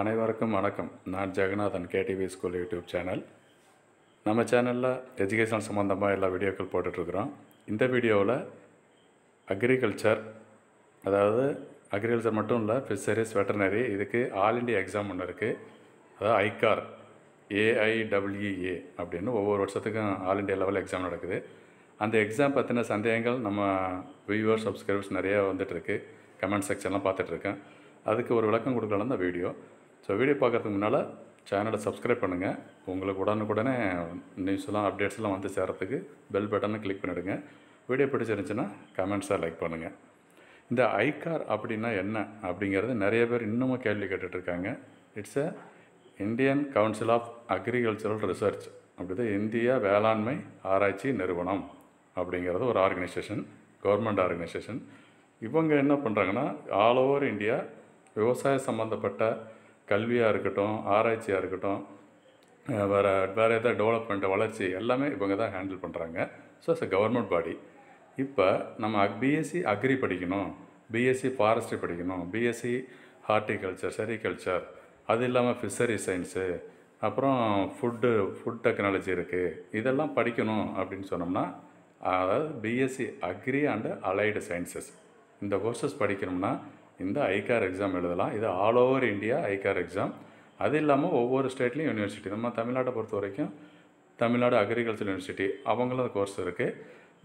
அனைவருக்கும் வணக்கம். நான் Jeganathan KTV school YouTube channel. நம்ம சேனலில் எஜுகேஷன் சம்மந்தமாக எல்லா வீடியோக்கள் போட்டுட்ருக்குறோம். இந்த வீடியோவில் அக்ரிகல்ச்சர் அதாவது அக்ரிகல்ச்சர் மட்டும் இல்லை ஃபிஷரிஸ் வெட்டர்னரி இதுக்கு ஆல் இண்டியா எக்ஸாம் ஒன்று இருக்குது அதாவது ஐகார் ஏஐடபிள்யூஏ அப்படின்னு ஒவ்வொரு வருஷத்துக்கும் ஆல் இண்டியா லெவல் எக்ஸாம் நடக்குது. அந்த எக்ஸாம் பற்றின சந்தேகங்கள் நம்ம வியூவர் சப்ஸ்கிரைபர்ஸ் நிறையா வந்துட்டுருக்கு கமெண்ட் செக்ஷன்லாம் பார்த்துட்ருக்கேன். அதுக்கு ஒரு விளக்கம் கொடுக்கலாம் தான் வீடியோ. ஸோ வீடியோ பார்க்குறதுக்கு முன்னால் சேனலை சப்ஸ்கிரைப் பண்ணுங்கள் உங்களுக்கு உடனுக்குடனே நியூஸ்லாம் அப்டேட்ஸ்லாம் வந்து சேர்கிறதுக்கு பெல் பட்டனை கிளிக் பண்ணிவிடுங்க வீடியோ பிடிச்சிருந்துச்சுன்னா கமெண்ட்ஸாக லைக் பண்ணுங்கள் இந்த ஐகார் அப்படின்னா என்ன அப்படிங்கிறது நிறைய பேர் இன்னமும் கேள்வி கேட்டுட்ருக்காங்க. It's a Indian council of agricultural research அப்படிதான் இந்திய வேளாண்மை ஆராய்ச்சி நிறுவனம் அப்படிங்கிறது ஒரு ஆர்கனைசேஷன் கவர்மெண்ட் ஆர்கனைசேஷன் இவங்க என்ன பண்ணுறாங்கன்னா ஆல் ஓவர் இந்தியா விவசாய சம்மந்தப்பட்ட கல்வியாக இருக்கட்டும் ஆராய்ச்சியாக இருக்கட்டும் வேறு வேறு எதாவது டெவலப்மெண்ட் வளர்ச்சி எல்லாமே இவங்க தான் ஹேண்டில் பண்ணுறாங்க ஸோ இட்ஸ் கவர்மெண்ட் பாடி இப்போ நம்ம பிஎஸ்சி அக்ரி படிக்கணும் பிஎஸ்சி ஃபாரஸ்ட்ரி படிக்கணும் பிஎஸ்சி ஹார்டிகல்ச்சர் செரிகல்ச்சர் அது இல்லாமல் ஃபிஷரி சயின்ஸு அப்புறம் ஃபுட்டு ஃபுட் டெக்னாலஜி இருக்குது இதெல்லாம் படிக்கணும் அப்படின்னு சொன்னோம்னா அதாவது BSc agri and allied sciences இந்த கோர்சஸ் படிக்கணும்னா இந்த ஐகார் எக்ஸாம் எழுதலாம். இது all over India ICAR exam அது இல்லாமல் ஒவ்வொரு ஸ்டேட்லேயும் யூனிவர்சிட்டி நம்ம தமிழ்நாட்டை பொறுத்த வரைக்கும் தமிழ்நாடு அக்ரிகல்ச்சர் யூனிவர்சிட்டி அவங்களும் கோர்ஸ் இருக்குது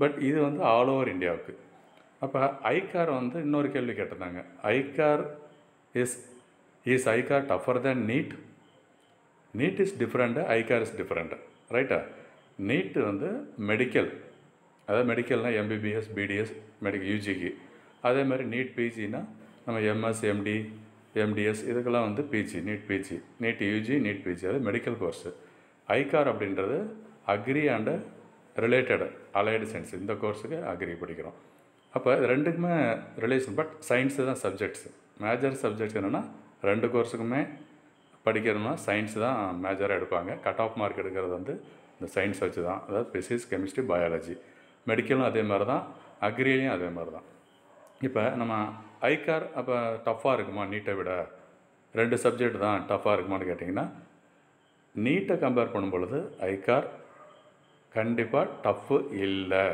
பட் இது வந்து ஆல் ஓவர் இந்தியாவுக்கு அப்போ ஐகார் வந்து இன்னொரு கேள்வி கேட்டிருந்தாங்க. ICAR is is ICAR tougher than NEET NEET is different ICAR is different ரைட்டா நீட்டு வந்து மெடிக்கல் அதாவது மெடிக்கல்னால் எம்பிபிஎஸ் பிடிஎஸ் மெடிக்கல் யூஜிக்கு அதே மாதிரி நீட் பிஜினா நம்ம எம்எஸ் எம்டி எம்டிஎஸ் இதுக்கெல்லாம் வந்து PG NEET PG NEET UG NEET PG அது மெடிக்கல் கோர்ஸு ஐகார் அப்படின்றது agri and related allied science இந்த கோர்ஸுக்கு அக்ரி படிக்கிறோம். அப்போ இது ரெண்டுக்குமே ரிலேஷன் பட் சயின்ஸு தான் சப்ஜெக்ட்ஸு மேஜர் சப்ஜெக்ட்ஸ் என்னென்னா ரெண்டு கோர்ஸுக்குமே படிக்கிறோம்னா சயின்ஸ் தான் மேஜராக எடுப்பாங்க. கட் ஆஃப் மார்க் எடுக்கிறது வந்து இந்த சயின்ஸ் வச்சு தான் அதாவது ஃபிசிக்ஸ் கெமிஸ்ட்ரி பயாலஜி மெடிக்கலும் அதே மாதிரி தான் அக்ரிலையும் அதே மாதிரி தான் இப்போ நம்ம ஐகார் அப்போ டஃப்பாக இருக்குமா? நீட்டை விட ரெண்டு சப்ஜெக்ட் தான் டஃப்பாக இருக்குமான்னு கேட்டிங்கன்னா நீட்டை கம்பேர் பண்ணும் பொழுது ஐகார் கண்டிப்பாக டஃப்பு இல்லை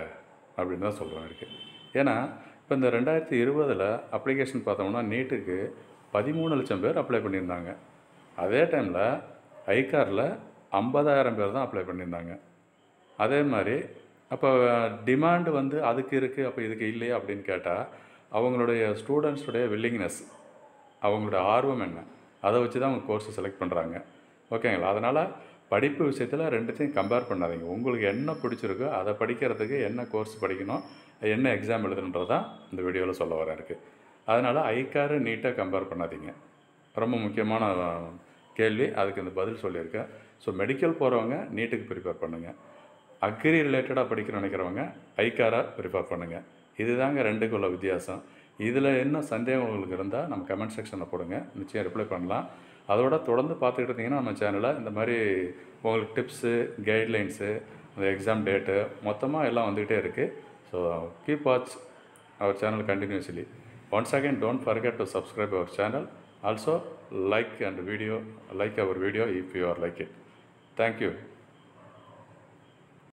அப்படின்னு தான் சொல்கிறோம் இருக்குது ஏன்னா இப்போ இந்த ரெண்டாயிரத்தி இருபதில் அப்ளிகேஷன் பார்த்தோம்னா நீட்டுக்கு பதிமூணு லட்சம் பேர் அப்ளை பண்ணியிருந்தாங்க. அதே டைமில் ஐகாரில் ஐம்பதாயிரம் பேர் தான் அப்ளை பண்ணியிருந்தாங்க. அதே மாதிரி அப்போ டிமாண்டு வந்து அதுக்கு இருக்குது அப்போ இதுக்கு இல்லையா அப்படின்னு கேட்டால் அவங்களுடைய ஸ்டூடெண்ட்ஸுடைய வில்லிங்னஸ் அவங்களுடைய ஆர்வம் என்ன? அதை வச்சு தான் அவங்க கோர்ஸை செலக்ட் பண்ணுறாங்க ஓகேங்களா அதனால் படிப்பு விஷயத்தில் ரெண்டுத்தையும் கம்பேர் பண்ணாதீங்க. உங்களுக்கு என்ன பிடிச்சிருக்கோ அதை படிக்கிறதுக்கு என்ன கோர்ஸ் படிக்கணும் என்ன எக்ஸாம் எழுதணுன்றது தான் இந்த வீடியோவில் சொல்ல வர இருக்குது அதனால் ஐக்காரு நீட்டாக கம்பேர் பண்ணாதீங்க. ரொம்ப முக்கியமான கேள்வி. அதுக்கு இந்த பதில் சொல்லியிருக்கேன். ஸோ மெடிக்கல் போகிறவங்க நீட்டுக்கு ப்ரிப்பேர் பண்ணுங்கள் அக்ரி ரிலேட்டடாக படிக்க நினைக்கிறவங்க ஐக்காராக ப்ரிப்பேர் பண்ணுங்கள் இதுதாங்க ரெண்டுக்குள்ள வித்தியாசம். இதில் என்ன சந்தேகம் உங்களுக்கு இருந்தால் நம்ம கமெண்ட் செக்ஷனில் போடுங்க. நிச்சயம் ரிப்ளை பண்ணலாம். அதோட தொடர்ந்து பார்த்துக்கிட்டு இருந்தீங்கன்னா நம்ம சேனலில் இந்த மாதிரி உங்களுக்கு டிப்ஸு கைட்லைன்ஸு அந்த எக்ஸாம் டேட்டு மொத்தமாக எல்லாம் வந்துக்கிட்டே இருக்குது so keep watch our channel continuously once again don't forget to subscribe our channel also like and video like our video if you are like it thank you